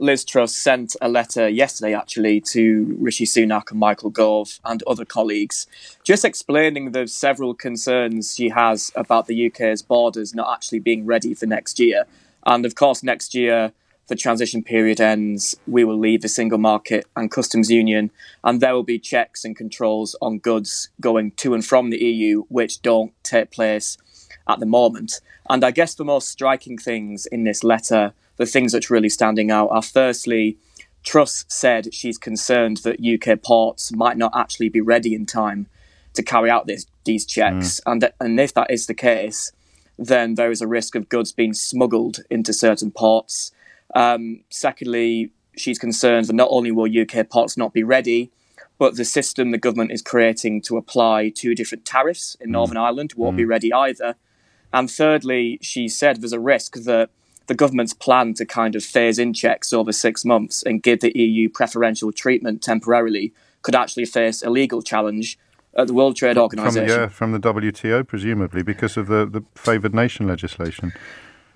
Liz Truss sent a letter yesterday, actually, to Rishi Sunak and Michael Gove and other colleagues, just explaining the several concerns she has about the UK's borders not actually being ready for next year. And of course, next year, the transition period ends, we will leave the single market and customs union, and there will be checks and controls on goods going to and from the EU, which don't take place at the moment. And I guess the most striking things in this letter the things that's really standing out are firstly, Truss said she's concerned that UK ports might not actually be ready in time to carry out this, these checks. Mm. And, th- and if that is the case, then there is a risk of goods being smuggled into certain ports. Um, secondly, she's concerned that not only will UK ports not be ready, but the system the government is creating to apply two different tariffs in mm. Northern Ireland won't mm. be ready either. And thirdly, she said there's a risk that the government's plan to kind of phase in checks over six months and give the EU preferential treatment temporarily could actually face a legal challenge at the World Trade uh, Organization. From, yeah, from the WTO, presumably, because of the, the favoured nation legislation.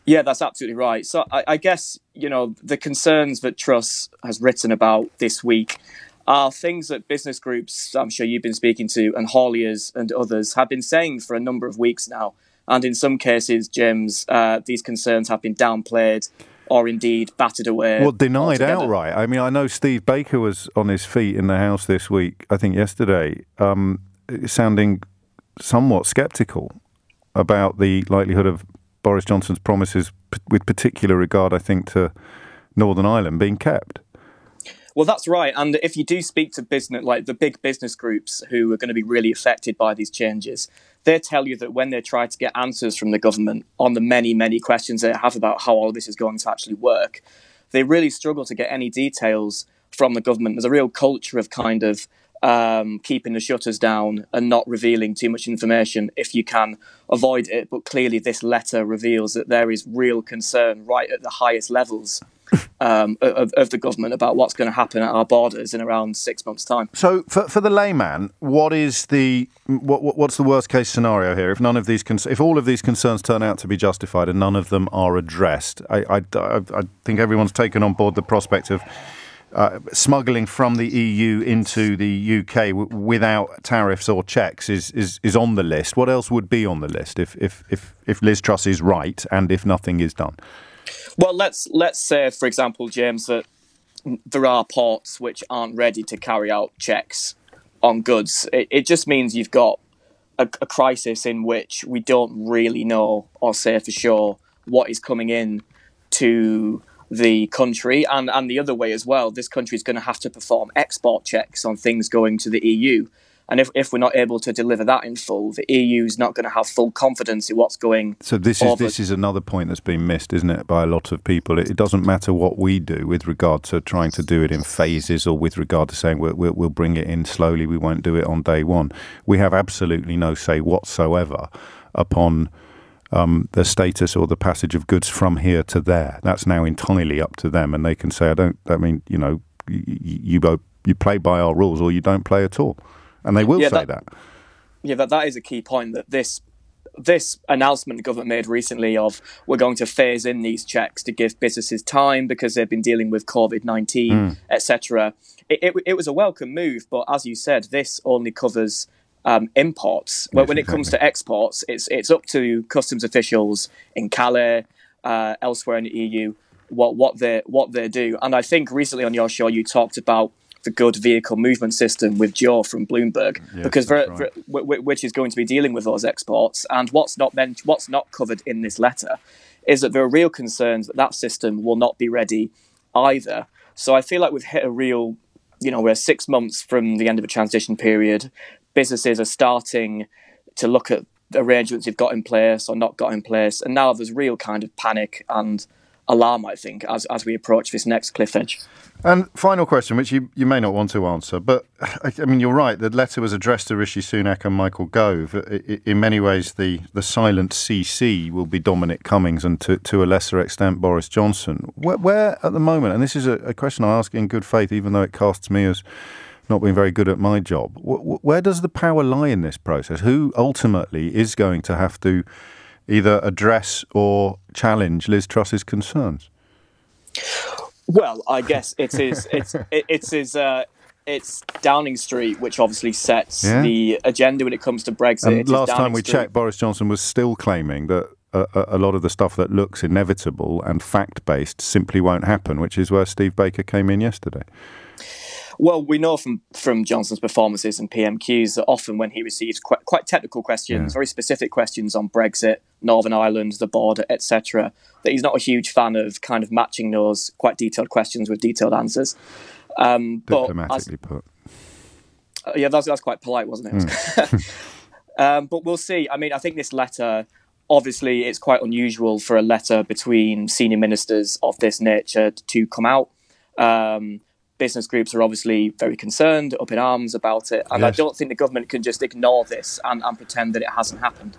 Yeah, that's absolutely right. So I, I, guess, you know, the concerns that Truss has written about this week are things that business groups, I'm sure you've been speaking to, and Hauliers and others have been saying for a number of weeks now. And in some cases, James, uh, these concerns have been downplayed or indeed battered away. Well, denied altogether. outright. I mean, I know Steve Baker was on his feet in the House this week, I think yesterday, um, sounding somewhat sceptical about the likelihood of Boris Johnson's promises, with particular regard, I think, to Northern Ireland being kept. Well, that's right. And if you do speak to business, like the big business groups who are going to be really affected by these changes, they tell you that when they try to get answers from the government on the many, many questions they have about how all this is going to actually work, they really struggle to get any details from the government. There's a real culture of kind of um, keeping the shutters down and not revealing too much information if you can avoid it. But clearly, this letter reveals that there is real concern right at the highest levels um, of, of, the government about what's going to happen at our borders in around six months' time. So, for, for the layman, what is the what, what's the worst case scenario here? If none of these, if all of these concerns turn out to be justified and none of them are addressed, I, I, I think everyone's taken on board the prospect of. Uh, smuggling from the EU into the UK w- without tariffs or checks is, is, is on the list. What else would be on the list if, if, if, if Liz Truss is right and if nothing is done? Well, let's let's say, for example, James, that there are ports which aren't ready to carry out checks on goods. It, it just means you've got a, a, crisis in which we don't really know or say for sure what is coming in to the country and, and the other way as well. This country is going to have to perform export checks on things going to the EU. And if, if we're not able to deliver that in full, the EU is not going to have full confidence in what's going. So this is this is another point that's been missed, isn't it, by a lot of people? It, it, doesn't matter what we do with regard to trying to do it in phases, or with regard to saying we'll, we'll, we'll bring it in slowly. We won't do it on day one. We have absolutely no say whatsoever upon. Um, the status or the passage of goods from here to there. That's now entirely up to them, and they can say, "I don't." I mean, you know, you you, you play by our rules, or you don't play at all and they will yeah, say that, that. Yeah, that that is a key point. That this this announcement the government made recently of we're going to phase in these checks to give businesses time because they've been dealing with COVID nineteen, mm. etc. It, it, it, was a welcome move, but as you said, this only covers um, imports. Yes, when it comes to exports, it's it's up to customs officials in Calais, uh, elsewhere in the EU, what what they what they do. And I think recently on your show you talked about the good vehicle movement system with Joe from Bloomberg, yes, because for, right. for, which is going to be dealing with those exports. And what's not meant, what's not covered in this letter, is that there are real concerns that that system will not be ready either. So I feel like we've hit a real, you know, we're six months from the end of a transition period. Businesses are starting to look at the arrangements they've got in place or not got in place, and now there's real kind of panic and alarm, I think, as, as we approach this next cliff edge. And final question, which you, you may not want to answer, but I mean, you're right. The letter was addressed to Rishi Sunak and Michael Gove. In many ways, the, the silent CC will be Dominic Cummings and to, to a lesser extent Boris Johnson. Where, where at the moment, and this is a, a, question I ask in good faith, even though it casts me as not being very good at my job, where does the power lie in this process? Who ultimately is going to have to either address or challenge Liz Truss's concerns? Well, I guess it is. It's it's. Uh, it's Downing Street, which obviously sets yeah. the agenda when it comes to Brexit. And last time we Street. checked, Boris Johnson was still claiming that a, a, lot of the stuff that looks inevitable and fact based simply won't happen, which is where Steve Baker came in yesterday. Well, we know from from Johnson's performances and PMQs that often when he receives quite, quite technical questions, yeah. very specific questions on Brexit, Northern Ireland, the border, etc., that he's not a huge fan of kind of matching those quite detailed questions with detailed answers. Um, Diplomatically as, put. Uh, yeah, that's, that's quite polite, wasn't it? Mm. um, but we'll see. I mean, I think this letter obviously it's quite unusual for a letter between senior ministers of this nature to come out. Um, business groups are obviously very concerned, up in arms about it, and yes. I don't think the government can just ignore this and, and pretend that it hasn't happened.